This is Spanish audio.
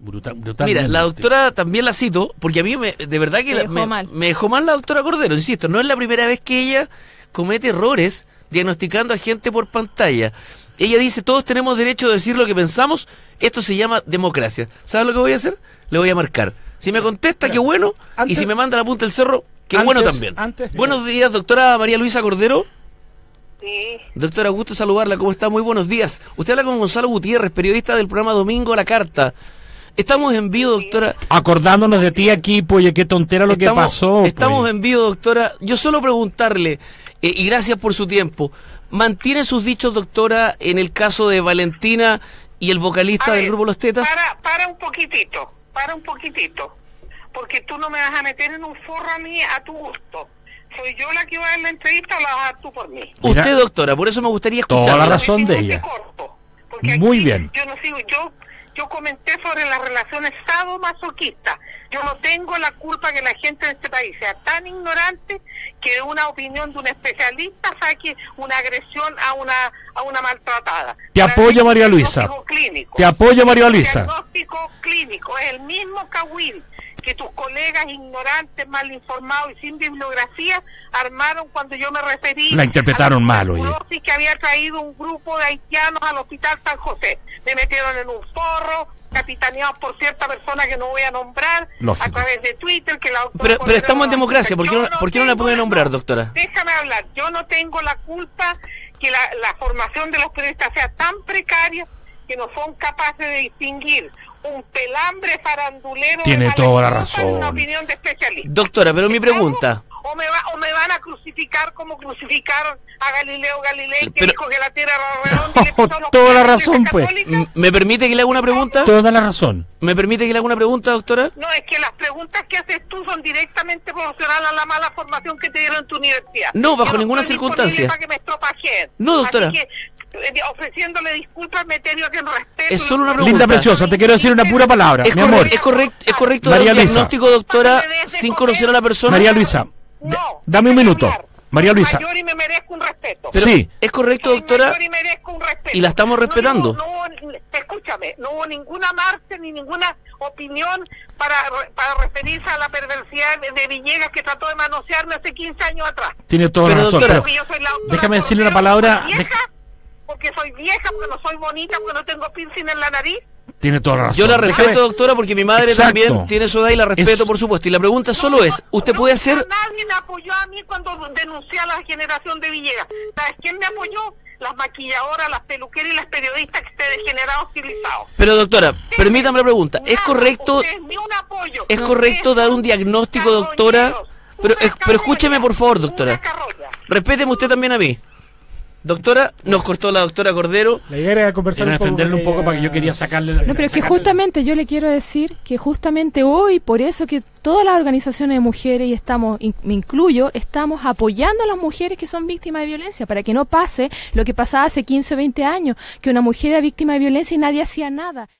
Brutal, Mira, brutalmente. la doctora también la cito, porque a mí me, de verdad que la- dejó me, mal. me dejó mal la doctora Cordero, insisto, no es la primera vez que ella comete errores diagnosticando a gente por pantalla. Ella dice, todos tenemos derecho a decir lo que pensamos, esto se llama democracia. ¿Sabes lo que voy a hacer? Le voy a marcar. Si me contesta, qué bueno, y si me manda la punta del cerro, qué Antes- bueno también. antes- Buenos días, doctora María Luisa Cordero. Sí, Doctora, gusto saludarla. ¿Cómo está? Muy buenos días. Usted habla con Gonzalo Gutiérrez, periodista del programa Domingo a la Carta. Estamos en vivo, doctora. Acordándonos de ti aquí, pues, qué tontera lo que estamos, pasó. Estamos pues. en vivo, doctora. Yo solo preguntarle, eh, y gracias por su tiempo, ¿mantiene sus dichos, doctora, en el caso de Valentina y el vocalista A del ver, grupo Los Tetas? Para, para un poquitito, para un poquitito. Porque tú no me vas a meter en un forro a mí a tu gusto. ¿Soy yo la que va a dar la entrevista o la vas a dar tú por mí? Usted, Mira, doctora, por eso me gustaría toda escucharla. la razón de ella. corto, porque Muy aquí bien. Yo no sigo, yo, yo comenté sobre las relaciones sadomasoquistas. Yo no tengo la culpa que la gente de este país sea tan ignorante que una opinión de un especialista saque una agresión a una a una maltratada. Te Para apoyo, María Luisa. Clínico. Te apoyo, María El Luisa. diagnóstico clínico es el mismo Cawil que tus colegas ignorantes, mal informados y sin bibliografía armaron cuando yo me referí La interpretaron a la mal, oye. que había traído un grupo de haitianos al hospital San José. Me metieron en un forro, capitaneados por cierta persona que no voy a nombrar, Lógico. a través de Twitter, que la Pero, estamos en democracia, ¿por qué no, ¿por qué no la puede nombrar, no, doctora? Déjame hablar, yo no tengo la culpa que la, la formación de los periodistas sea tan precaria que no son capaces de distinguir un pelambre farandulero Tiene de toda la y una razón. opinión de especialista. Doctora, pero mi pregunta... O me, va, o me van a crucificar como crucificaron a Galileo Galilei, que Pero- dijo que la Tierra era redonda y le puso los Toda la razón, pues. ¿Me permite que le haga una pregunta? Toda la razón. ¿Me permite que le haga una pregunta, doctora? No, es que las preguntas que haces tú son directamente proporcionales a la mala formación que te dieron en tu universidad. No, bajo ninguna circunstancia. disponible Para que me estropajeen. No, doctora. Así que, ofreciéndole disculpas, me he tenido que respeto. Es solo una pregunta. Linda preciosa, te quiero decir una pura palabra. Es, Mi amor, es correcto, es correcto María Luisa. diagnóstico, doctora, sin conocer a la persona. María Luisa, No, dame un minuto. María Luisa. mayor y me merezco un respeto. Pero Sí. es correcto, doctora. mayor y merezco un respeto. y la estamos No, respetando. No, hubo- escúchame, no hubo ninguna marcha ni ninguna opinión para, para referirse a la perversidad de, Villegas que trató de manosearme hace 15 años atrás. Tiene toda Pero, la razón. doctora, pero- Porque yo soy la doctora déjame decirle una palabra, vieja, porque soy vieja, porque no soy bonita, porque no tengo piercing en la nariz. tiene toda la razón. Yo la respeto, Déjame- doctora, porque mi madre Exacto. también tiene su edad y la respeto, Es- por supuesto. Y la pregunta solo No, es, ¿usted no, puede hacer... Nadie me apoyó a mí cuando denuncié a la generación de Villegas. ¿Sabes quién me apoyó? Las maquilladoras, las peluqueras y las periodistas que se degenerados civilizados. Pero, doctora, permítame la pregunta. ¿Es Nada, correcto, un apoyo. es correcto dar un diagnóstico, doctora? Pero, pero escúcheme, por favor, doctora. Respéteme usted también a mí. Doctora, nos cortó la doctora Cordero. La idea era conversar Era un poco defenderle un poco ella. para que yo quería sacarle la- No, pero es que justamente yo le quiero decir que justamente hoy, por eso que todas las organizaciones de mujeres, y estamos, in- me incluyo, estamos apoyando a las mujeres que son víctimas de violencia, para que no pase lo que pasaba hace 15 o 20 años, que una mujer era víctima de violencia y nadie hacía nada.